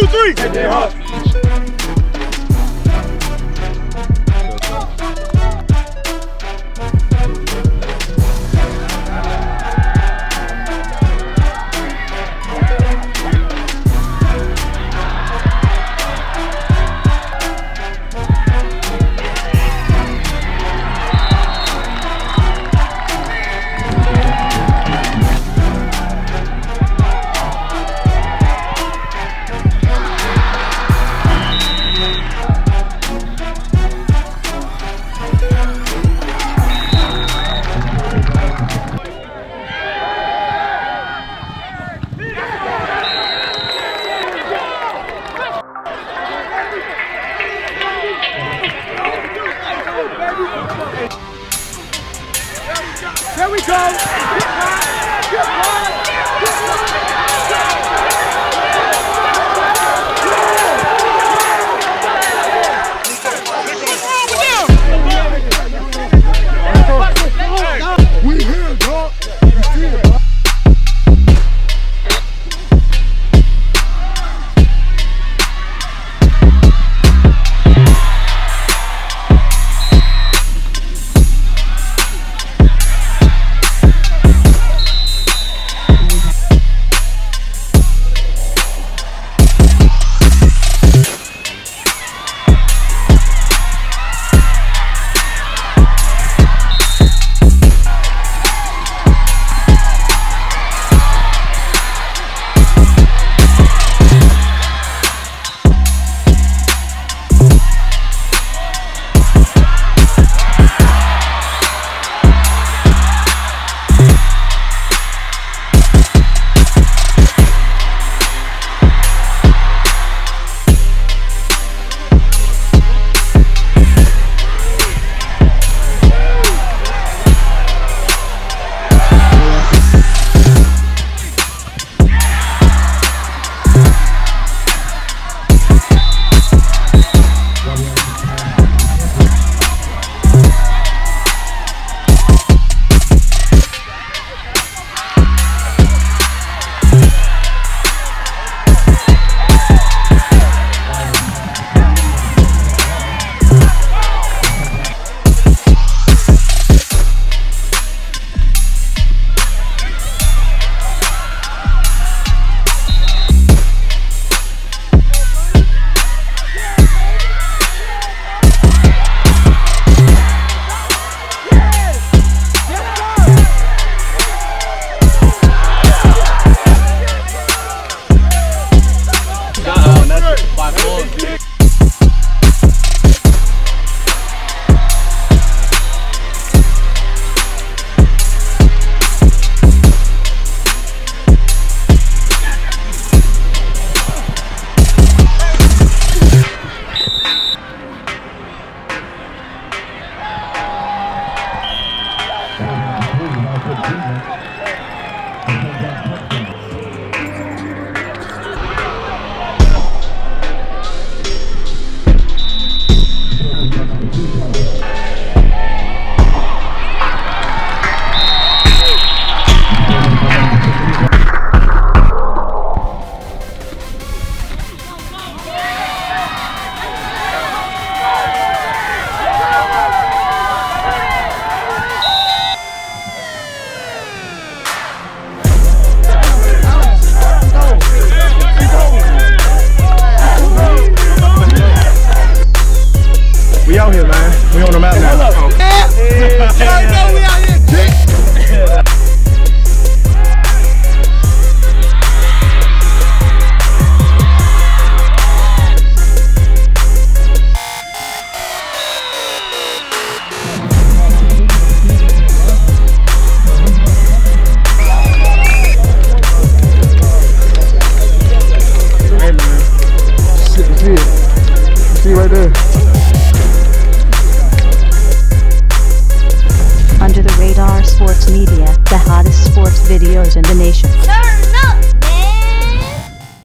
two, three. There we go. Good pass. Good pass. dollars in nation.